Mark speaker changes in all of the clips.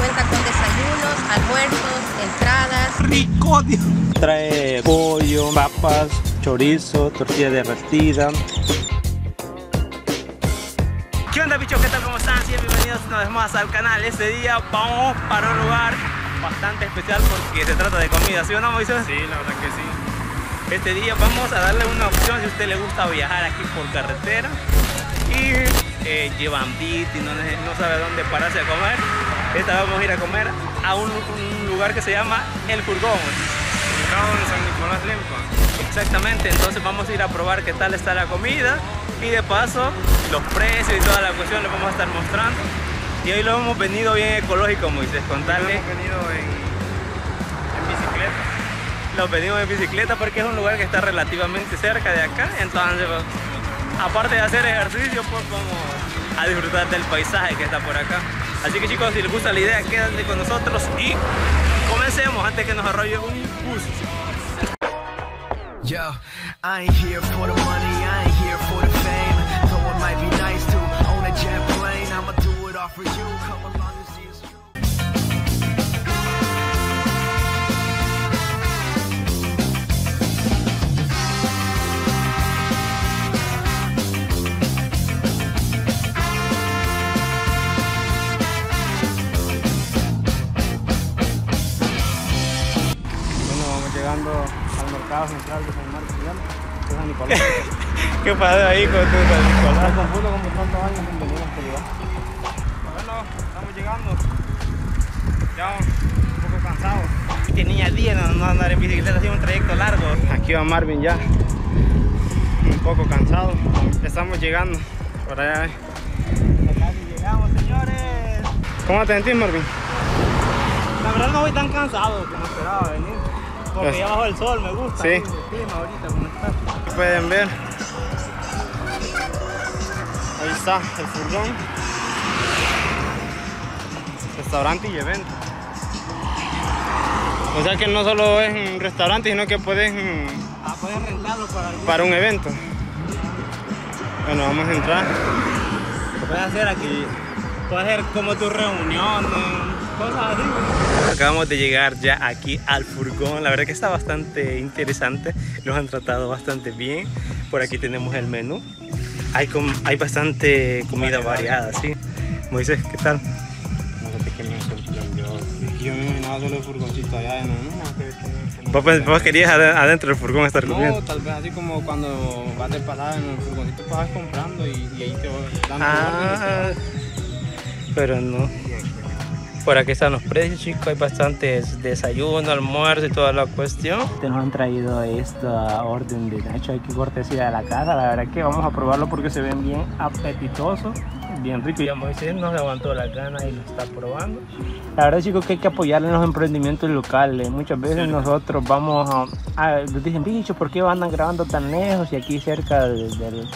Speaker 1: cuenta con desayunos, almuerzos, entradas.
Speaker 2: ¡Rico, Dios! Trae pollo, papas, chorizo, tortilla derretida. ¿Qué onda bichos? ¿Qué tal? ¿Cómo están? Sí, bienvenidos una vez más al canal. Este día vamos para un lugar bastante especial porque se trata de comida, ¿sí o no Moisés?
Speaker 3: Sí, la verdad que sí.
Speaker 2: Este día vamos a darle una opción si a usted le gusta viajar aquí por carretera y eh, llevan beat y no, no, sabe dónde pararse a comer. Esta vamos a ir a comer a un, un lugar que se llama El Furgón.
Speaker 3: En San Nicolás Lempa.
Speaker 2: Exactamente, entonces vamos a ir a probar qué tal está la comida y de paso los precios y toda la cuestión les vamos a estar mostrando. Y hoy lo hemos venido bien ecológico, Moisés, contarle.
Speaker 3: Hemos venido en, en bicicleta.
Speaker 2: Lo venimos en bicicleta porque es un lugar que está relativamente cerca de acá, entonces aparte de hacer ejercicio, pues vamos a disfrutar del paisaje que está por acá. Así que chicos, si les gusta la idea, quédense con nosotros y comencemos antes que nos arrolle un bus.
Speaker 4: Yo, I ain't here for the money, I ain't here for the fame. Though it might be nice to own a jet plane, I'ma do it all for you. Come along
Speaker 3: mercado central de San Marcos, de San Nicolás.
Speaker 2: ¿Qué pasa ahí con tu San
Speaker 3: Me
Speaker 2: Nicolás?
Speaker 3: confundo como tantos años sin venir a lugar. Bueno, estamos llegando. Ya un poco cansados.
Speaker 2: Que niña día no, no andar en bicicleta, ha sido un trayecto largo.
Speaker 3: Aquí va Marvin ya. Un poco cansado. Estamos llegando. Por allá. eh.
Speaker 2: Casi llegamos, señores.
Speaker 3: ¿Cómo te sentís, Marvin?
Speaker 2: La verdad no voy tan cansado como esperaba venir. Porque ya bajo el sol me gusta.
Speaker 3: Sí.
Speaker 2: el clima ahorita como está.
Speaker 3: Aquí pueden ver. Ahí está el furgón. Restaurante y evento. O sea que no solo es un restaurante, sino que puedes mm,
Speaker 2: Ah, puedes rentarlo para
Speaker 3: para un evento. Bueno, vamos a entrar.
Speaker 2: Puedes hacer aquí, puedes hacer como tus reuniones, cosas así. Acabamos de llegar ya aquí al furgón, la verdad que está bastante interesante, nos han tratado bastante bien. Por aquí tenemos el menú, hay, com- hay bastante comida variada, ¿sí? Moisés, ¿qué tal?
Speaker 3: Fíjate que me sorprendió. Yo me imaginaba solo el furgoncito allá. No, no, que- que-
Speaker 2: ¿Vos, vos querías ade- adentro del furgón estar
Speaker 3: No,
Speaker 2: comiendo?
Speaker 3: tal vez así como cuando vas de pasada en el furgoncito vas comprando y, y ahí te van dando
Speaker 2: Ah, pero no. Por aquí están los precios, chicos. Hay bastantes desayuno, almuerzo y toda la cuestión.
Speaker 5: Nos han traído esta orden de Nacho aquí cortesía de la casa. La verdad que vamos a probarlo porque se ven bien apetitosos, bien ricos.
Speaker 2: Ya Moisés nos levantó la gana y lo está probando.
Speaker 5: La verdad chicos que hay que apoyar en los emprendimientos locales. Muchas veces nosotros vamos a, a- nos dicen, bicho, ¿por qué andan grabando tan lejos? Y aquí cerca de- del-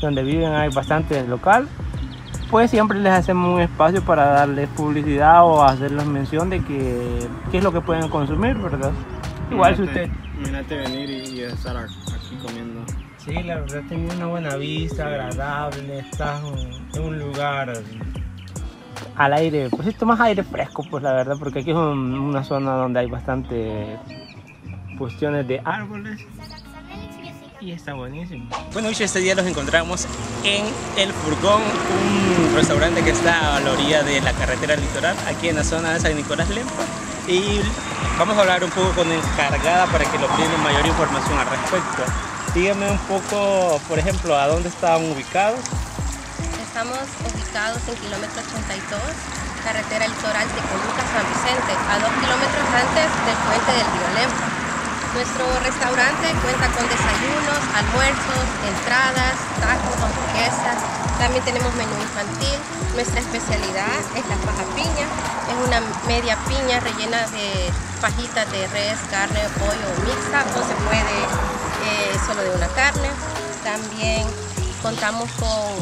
Speaker 5: donde viven hay bastante local. Pues siempre les hacemos un espacio para darles publicidad o hacerles mención de que qué es lo que pueden consumir, ¿verdad? Igual si usted
Speaker 3: Imagínate venir y, y estar aquí comiendo.
Speaker 5: Sí, la verdad tiene una buena vista, agradable, estás en, en un lugar al aire, pues esto más aire fresco, pues la verdad, porque aquí es un- una zona donde hay bastante cuestiones de árboles y está buenísimo.
Speaker 2: Bueno, bicho, este día nos encontramos en El Furgón, un restaurante que está a la orilla de la carretera litoral, aquí en la zona de San Nicolás Lempa. Y vamos a hablar un poco con encargada para que nos brinde mayor información al respecto. Dígame un poco, por ejemplo, a dónde estaban ubicados.
Speaker 1: Estamos ubicados en kilómetro 82, carretera litoral Tecoluca San Vicente, a dos kilómetros antes del puente del río Lempa. Nuestro restaurante cuenta con desayunos, almuerzos, entradas, tacos, hamburguesas. También tenemos menú infantil. Nuestra especialidad es la faja piña. Es una media piña rellena de fajitas de res, carne, pollo o mixta o se puede eh, solo de una carne. También contamos con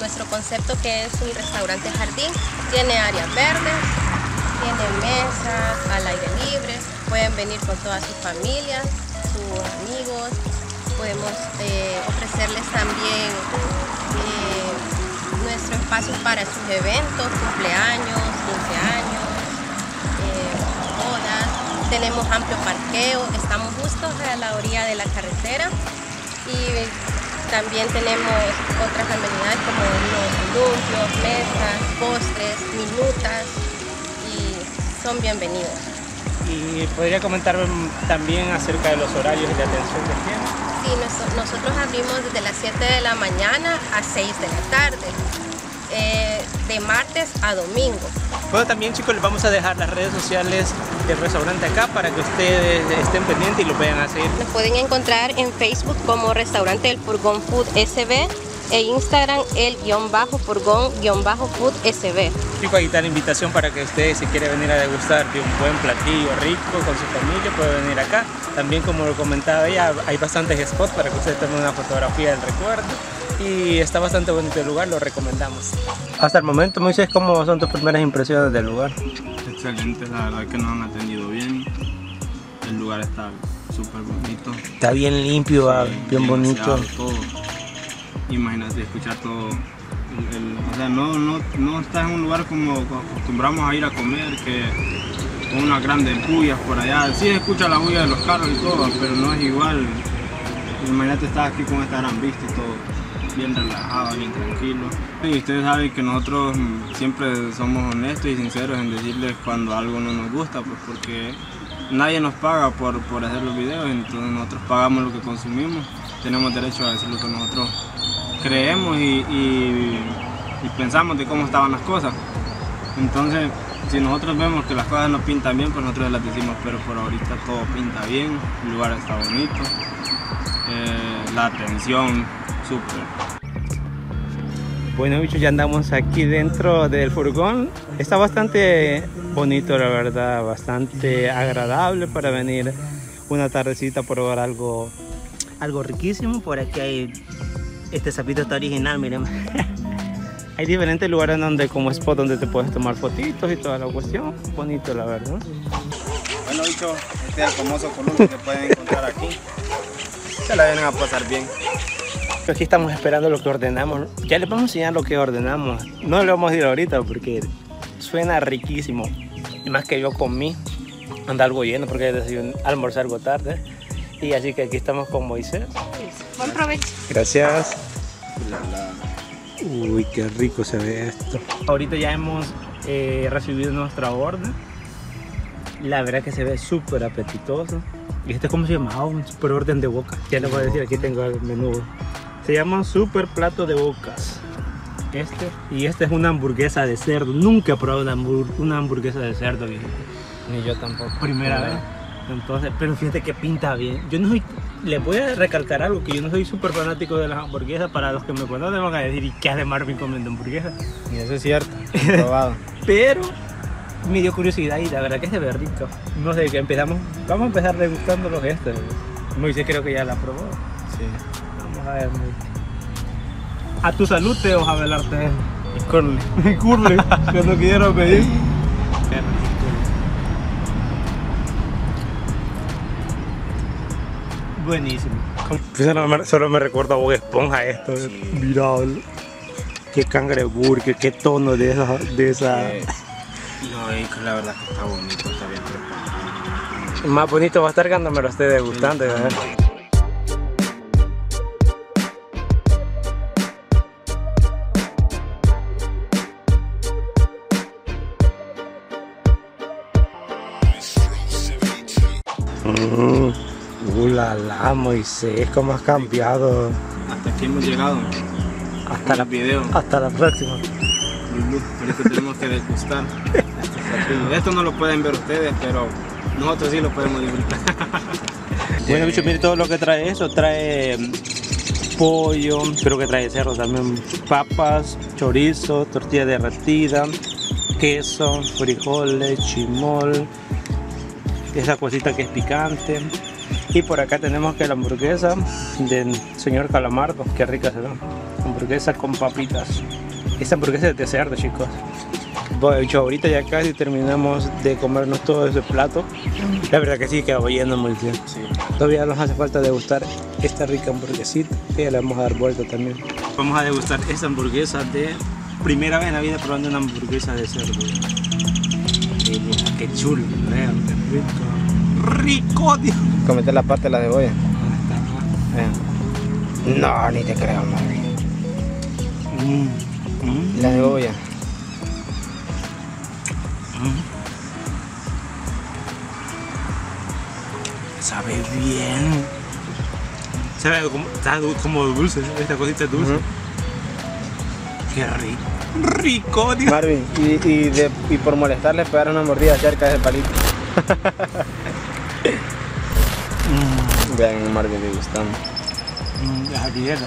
Speaker 1: nuestro concepto que es un restaurante jardín. Tiene áreas verdes, tiene mesas al aire libre, pueden venir con toda su familia, sus amigos. Podemos eh, ofrecerles también eh, nuestro espacio para sus eventos, cumpleaños, 15 años, eh, bodas. Tenemos amplio parqueo, estamos justo a la orilla de la carretera y también tenemos otras amenidades como los columpios, mesas, postres, minutas y son bienvenidos.
Speaker 2: Y podría comentarme también acerca de los horarios de atención que tienen.
Speaker 1: Sí, nos- nosotros abrimos desde las 7 de la mañana a 6 de la tarde, eh, de martes a domingo.
Speaker 2: Bueno, también chicos, les vamos a dejar las redes sociales del restaurante acá para que ustedes estén pendientes y lo vayan a seguir.
Speaker 1: Nos pueden encontrar en Facebook como Restaurante El Furgón Food SB e Instagram el guion bajo furgón guion bajo food SB.
Speaker 2: Está la invitación para que ustedes, si quieren venir a degustar de un buen platillo rico con su familia, pueden venir acá. También, como lo comentaba ella, hay bastantes spots para que ustedes tomen una fotografía del recuerdo. Y está bastante bonito el lugar, lo recomendamos. Hasta el momento, Moisés, ¿cómo son tus primeras impresiones del lugar?
Speaker 3: Excelente, la verdad que nos han atendido bien. El lugar está súper bonito.
Speaker 2: Está bien limpio, ah, bien bonito.
Speaker 3: todo. Imagínate escuchar todo. o sea, no, no, no estás en un lugar como acostumbramos a ir a comer, que con unas grandes bullas por allá. Sí escucha la bulla de los carros y todo, pero no es igual. Imagínate estar aquí con esta gran vista y todo, bien relajado, bien tranquilo. Y ustedes saben que nosotros siempre somos honestos y sinceros en decirles cuando algo no nos gusta, pues porque nadie nos paga por, por hacer los videos, entonces nosotros pagamos lo que consumimos, tenemos derecho a decir lo que nosotros creemos y, pensamos de cómo estaban las cosas. Entonces, si nosotros vemos que las cosas no pintan bien, pues nosotros las decimos, pero por ahorita todo pinta bien, el lugar está bonito, eh, la atención, súper.
Speaker 2: Bueno, bichos, ya andamos aquí dentro del furgón. Está bastante bonito, la verdad, bastante agradable para venir una tardecita a probar algo, algo riquísimo. Por aquí hay, este sapito está original, miren. hay diferentes lugares donde, como spot donde te puedes tomar fotitos y toda la cuestión. Bonito, la verdad.
Speaker 3: Bueno, dicho, este es el famoso columpio que pueden encontrar aquí. Se la vienen a pasar bien.
Speaker 2: Aquí estamos esperando lo que ordenamos. Ya les vamos a enseñar lo que ordenamos. No le vamos a ir ahorita porque suena riquísimo. Y más que yo comí, anda algo lleno porque decidí almorzar algo tarde. Y así que aquí estamos con Moisés.
Speaker 1: Buen provecho.
Speaker 2: Gracias. Uy, qué rico se ve esto. Ahorita ya hemos eh, recibido nuestra orden. La verdad que se ve súper apetitoso. Y este, ¿cómo se llama? Ah, un super orden de boca. Ya les voy a decir, aquí tengo el menú. Se llama super plato de bocas. Este. Y este es una hamburguesa de cerdo. Nunca he probado una, hambur- una hamburguesa de cerdo, viejo.
Speaker 6: Ni yo tampoco.
Speaker 2: Primera vez. Entonces, pero fíjate que pinta bien. Yo no soy, les voy a recalcar algo, que yo no soy súper fanático de las hamburguesas. Para los que me conocen van a decir, ¿y qué hace Marvin comiendo hamburguesas?
Speaker 6: Y eso es cierto. probado.
Speaker 2: Pero me dio curiosidad y la verdad que se ve rico. No sé, que empezamos, vamos a empezar degustando los estos. Moisés creo que ya la probó.
Speaker 6: Sí.
Speaker 2: Vamos a ver, Moisés. A tu salud, Teo Javelarte. Y Curly. Y Curly, que no quiero pedir. Buenísimo. Solo me, solo me recuerda a Bob Esponja esto. Mira, qué cangreburger, qué tono de esa. De esa.
Speaker 3: Eh, no, la verdad que está bonito, está bien preparado.
Speaker 2: Más bonito va a estar cuando me lo esté degustando. ¿verdad? La, Moisés, cómo has cambiado.
Speaker 3: Hasta aquí hemos llegado.
Speaker 2: Hasta la,
Speaker 3: video.
Speaker 2: hasta la próxima.
Speaker 3: Lulú, ahorita tenemos que degustar. Esto no lo pueden ver ustedes, pero nosotros sí lo podemos disfrutar.
Speaker 2: Bueno, bicho, mire todo lo que trae eso. Trae mm, pollo, creo que trae cerdo también, papas, chorizo, tortilla derretida, queso, frijoles, chimol, esa cosita que es picante. Y por acá tenemos que la hamburguesa del señor Calamardo, qué rica se ve. Hamburguesa con papitas. Esta hamburguesa es de cerdo, chicos. Bueno, bicho, ahorita ya casi terminamos de comernos todo ese plato. La verdad que sí, quedó lleno muy bien.
Speaker 3: Sí.
Speaker 2: Todavía nos hace falta degustar esta rica hamburguesita que ya le vamos a dar vuelta también. Vamos a degustar esta hamburguesa de
Speaker 6: primera vez en la vida probando una hamburguesa de cerdo. Mira, qué chulo, qué rico. Rico, Dios.
Speaker 3: Comete la pata de la cebolla.
Speaker 6: ¿Dónde está?
Speaker 3: No, ni te creo, Marvin.
Speaker 6: Mm, mm,
Speaker 3: La cebolla.
Speaker 6: Sabe bien. Sabe como, sabe como dulce, esta cosita es dulce.
Speaker 3: Ujú.
Speaker 6: Qué rico. Rico, Dios.
Speaker 3: Marvin, y, y, de- y por molestarle pegar una mordida cerca de ese palito. Vean Marvin degustando.
Speaker 6: Mm, la jardinera.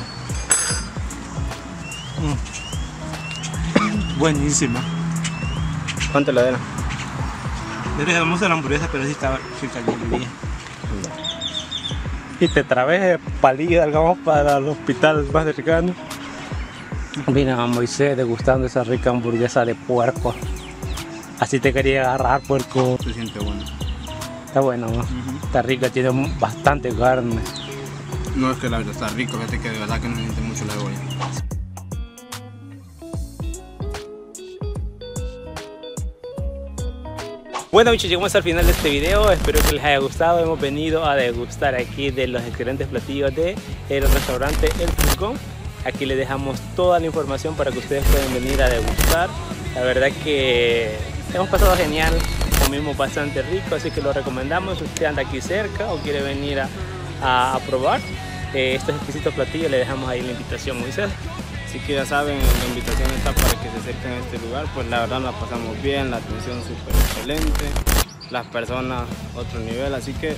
Speaker 6: Mm. Buenísima.
Speaker 3: ¿Cuánto le den?
Speaker 6: Yo le damos a la hamburguesa, pero sí estaba bien bien.
Speaker 2: Y te trabé palida, vamos para el hospital más cercano. Vino a Moisés degustando esa rica hamburguesa de puerco. Así te quería agarrar, puerco.
Speaker 3: Se siente bueno.
Speaker 2: Está bueno, ¿no? Está rica, tiene bastante carne.
Speaker 3: No es que la verdad está rico, fíjate que de verdad que no siente mucho la cebolla.
Speaker 2: Bueno muchachos, llegamos al final de este video, espero que les haya gustado, hemos venido a degustar aquí de los excelentes platillos de el restaurante El Furgón. Aquí les dejamos toda la información para que ustedes puedan venir a degustar. La verdad que hemos pasado genial, comimos bastante rico, así que lo recomendamos. Si usted anda aquí cerca o quiere venir a, probar eh, estos exquisitos platillos, le dejamos ahí la invitación, Moisés.
Speaker 3: Así que ya saben, la invitación está para que se acerquen a este lugar, pues la verdad la pasamos bien, la atención súper excelente, las personas otro nivel, así que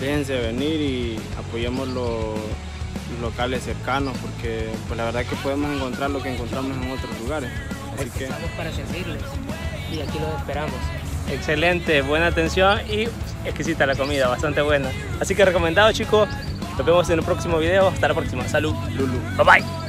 Speaker 3: déjense venir y apoyemos los locales cercanos, porque pues la verdad que podemos encontrar lo que encontramos en otros lugares.
Speaker 1: Estamos para servirles y aquí los esperamos.
Speaker 2: Excelente, buena atención y exquisita la comida, bastante buena. Así que recomendado chicos, nos vemos en el próximo video. Hasta la próxima. Salud, Lulu. Bye bye.